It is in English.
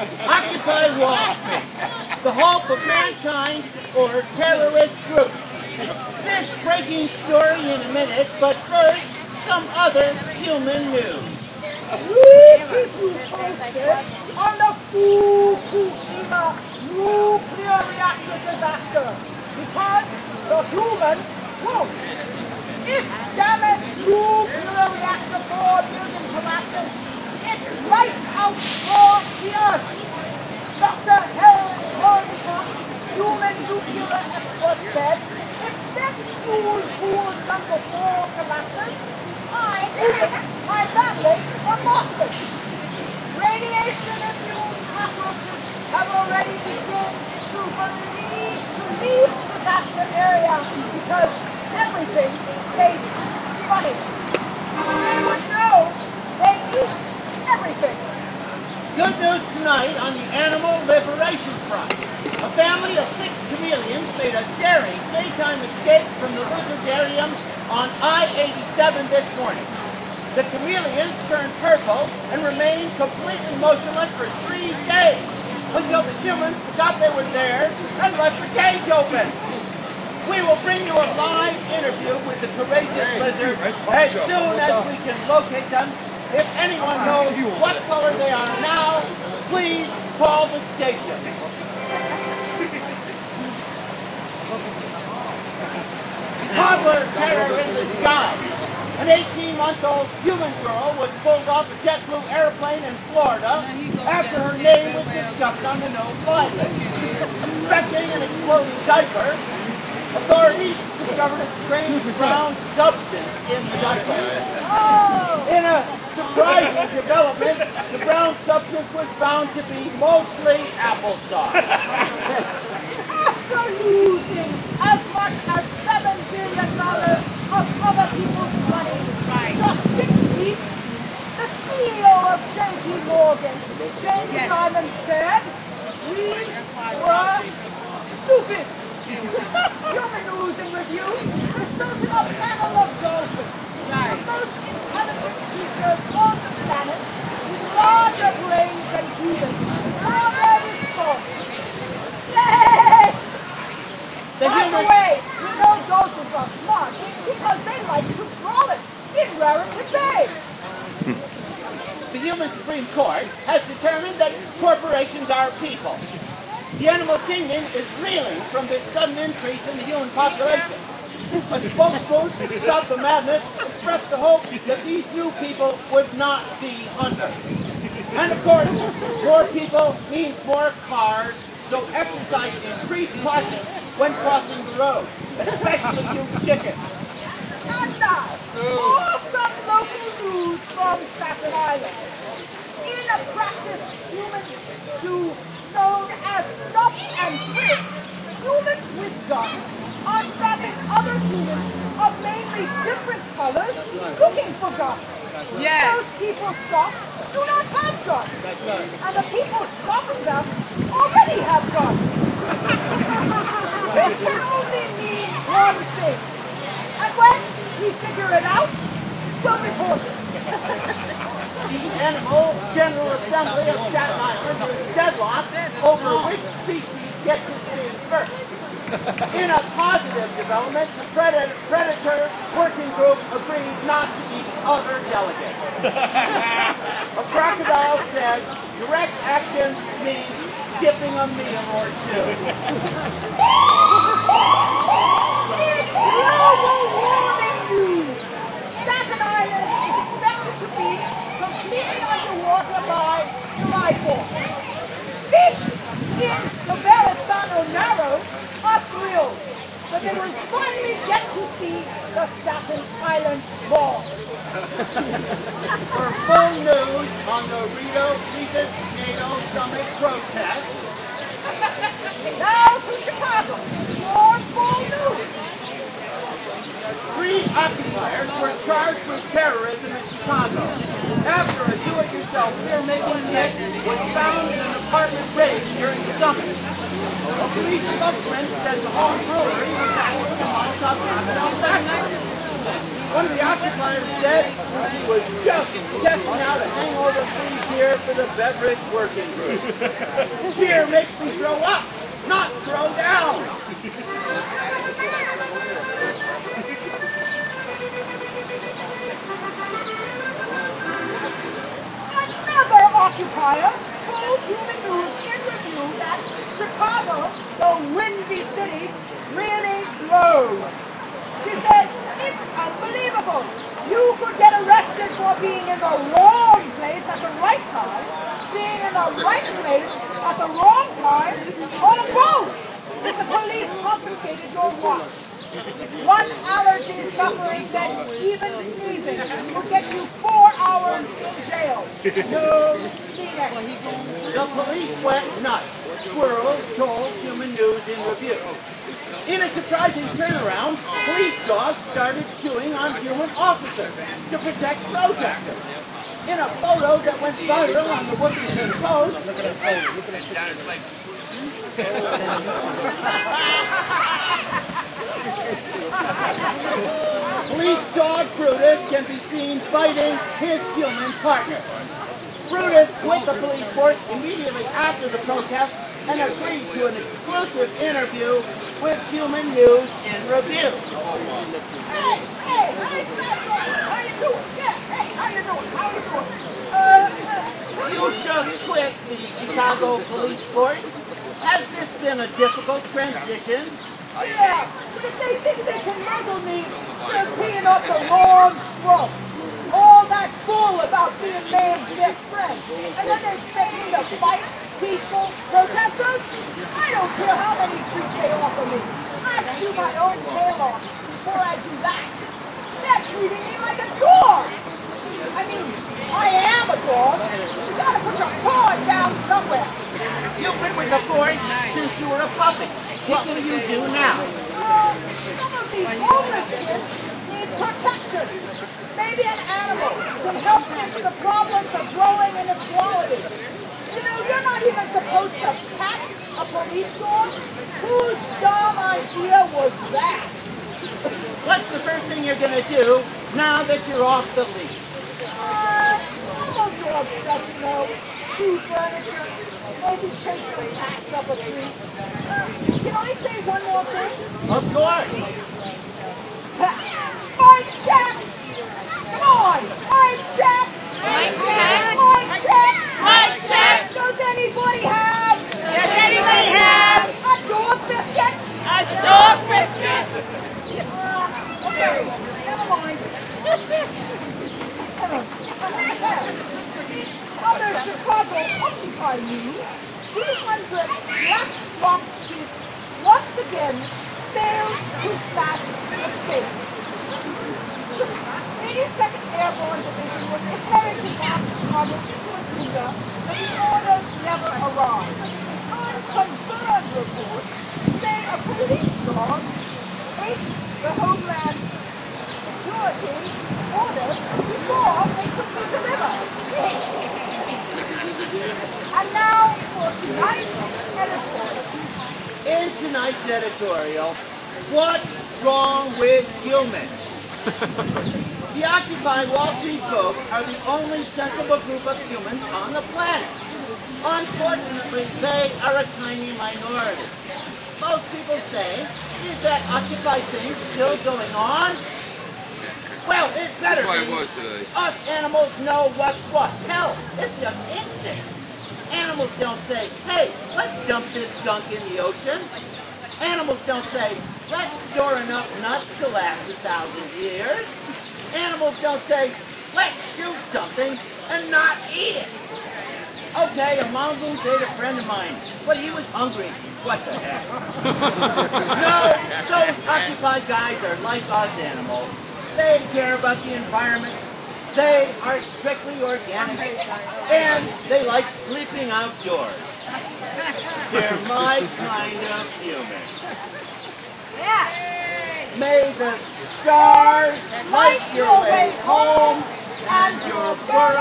Occupy Wall Street, the hope of mankind or terrorist group. This breaking story in a minute, but first, some other human news. On the Fukushima nuclear reactor disaster because the humans won't. If damaged nuclear reactor 4 building collapses, it wipes out all the earth. Dr. Helen Horncock, human nuclear expert, said, if this school pool number 4 collapses, Radiation cockroaches have already begun to the area because everything funny. They everything. Good news tonight on the Animal Liberation Front. A family of six chameleons made a daring daytime escape from the lizardarium on I-87 this morning. The chameleons turned purple and remained completely motionless for three days until the humans forgot they were there and left the cage open. We will bring you a live interview with the courageous lizards as soon as we can locate them. If anyone ah, knows what color they are now, please call the station. Toddler terror in the sky. An 18-month-old human girl was pulled off a JetBlue airplane in Florida after her name was discovered on the nose flight list. Suspecting an exploding diaper, authorities discovered a strange brown substance in the diaper. Oh! In a surprising development, the brown substance was found to be mostly applesauce. After losing as much as seven billion dollars of other people's money just six weeks, the CEO of JP Morgan, James Dimon, said we were stupid. Human News in Review resulted a panel of dolphins, the most intelligent creatures on the planet, with larger brains than humans, already spoke. Yay! The By human- the way, you know dolphins are smart because they like to frolic in Raritan Bay. The Human Supreme Court has determined that corporations are people. The animal kingdom is reeling from this sudden increase in the human population. A spokesperson to stop the madness expressed the hope that these new people would not be hunters. And of course, more people means more cars, so exercise increased caution when crossing the road, especially you chickens. And now, for local news from Staten Island. In a practice humans do known as stop and humans with guns are trapping other humans of mainly different colors looking for guns. Yes. Those people stopped do not have guns. And the people stopping them already have guns. this can only mean one thing. And when we figure it out, we'll report it. The Animal General Assembly of Staten Island is deadlocked over which species gets to stay first. In a positive development, the Predator, Predator Working Group agreed not to eat other delegates. a crocodile said direct action means skipping a meal or two. It's global warming news. Staten Island is expected to be completely underwater by July 4th. Fish in the Verrazano Narrow are thrilled they will finally get to see the Staten Island Ball. For full news on the Rio Regis NATO Summit protest, Now to Chicago. More full news. Three occupiers were charged with terrorism in Chicago after a do-it-yourself beer-making kit was found in an apartment raid during the summer. One of the occupiers said he was just testing out a hangover-free beer for the beverage working group. beer makes me throw up, not throw down. Another occupier told Human News interview that Chicago, the windy city, really blows. She said, it's unbelievable. You could get arrested for being in the wrong place at the right time, being in the right place at the wrong time, or both. The police confiscated your watch. One allergy suffering said even sneezing will get you four hours in jail. No. The police went nuts. Squirrels told Human News in review. In a surprising turnaround, police dogs started chewing on human officers to protect protesters. In a photo that went viral on the Washington Post, police dog Brutus can be seen fighting his human partner. Brutus quit the police force immediately after the protest and agreed to an exclusive interview with Human News in Review. Hey, hey, hey, how you doing? Yeah, hey, how you doing? How you doing? You just quit the Chicago police force. Has this been a difficult transition? yeah, they think they can muzzle me, they're peeing up the wrong scrum. Bull about being man's best friend. And then they expect me to fight peaceful protesters? I don't care how many troops they offer me. I chew my own tail off before I do that. They're treating me like a dog. I mean, I am a dog. You gotta put your paw down somewhere. You've been with the force since you were a puppy. What will you do now? Uh, some of these homeless kids need protection. Maybe an animal can help fix the problems of growing inequality. You know, you're not even supposed to pat a police dog. Whose dumb idea was that? What's the first thing you're going to do now that you're off the leash? Uh, normal dog stuff, you know. Chew furniture. Maybe chase some cats up a tree. Uh, can I say one more thing? Of course. Mic check! Come on! Mic check! Mic check! Mic check! Mic check! Does anybody have? Does anybody have A dog biscuit? a dog biscuit? Uh, okay, never mind. Other Chicago Occupy News, 300 black swamp sheep once again failed to smash the state. 82nd Airborne Division was preparing to Chicago into a but the orders never arrived. Unconfirmed reports say a police dog ate the Homeland Security orders before they could be delivered. and now for tonight's editorial. Editorial, what's wrong with humans? The Occupy Wall Street folk are the only sensible group of humans on the planet. Unfortunately, they are a tiny minority. Most people say, is that Occupy thing still going on? Well, it better Why it be. was today. Us animals know what's what. Hell, it's just instinct. Animals don't say, hey, let's dump this junk in the ocean. Animals don't say, let's store enough nuts to last a thousand years. Animals don't say, let's shoot something and not eat it. Okay, a mongoose ate a friend of mine, but he was hungry. What the heck? no, those occupied guys are like us animals. They care about the environment. They are strictly organic. And they like sleeping outdoors. They're my kind of human. Yeah. May the stars light your way home and your burrow